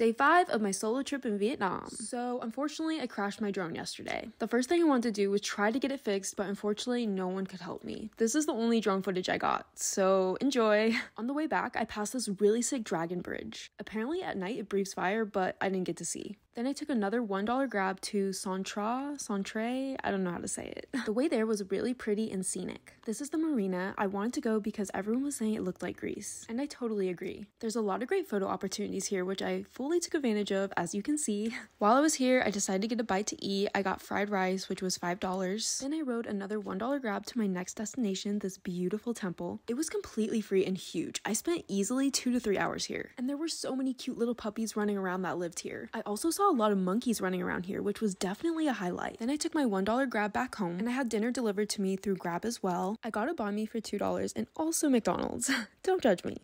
Day 5 of my solo trip in Vietnam. So, unfortunately, I crashed my drone yesterday. The first thing I wanted to do was try to get it fixed, but unfortunately, no one could help me. This is the only drone footage I got, so enjoy. On the way back, I passed this really sick dragon bridge. Apparently, at night it breathes fire, but I didn't get to see. Then I took another $1 grab to Centra, Centre, I don't know how to say it. The way there was really pretty and scenic. This is the marina. I wanted to go because everyone was saying it looked like Greece, and I totally agree. There's a lot of great photo opportunities here, which I fully took advantage of, as you can see. While I was here, I decided to get a bite to eat. I got fried rice, which was $5. Then I rode another $1 grab to my next destination, this beautiful temple. It was completely free and huge. I spent easily two to three hours here, and there were so many cute little puppies running around that lived here. I also saw a lot of monkeys running around here, which was definitely a highlight. Then I took my $1 Grab back home and I had dinner delivered to me through Grab as well. I got a banh mi for $2 and also McDonald's. Don't judge me.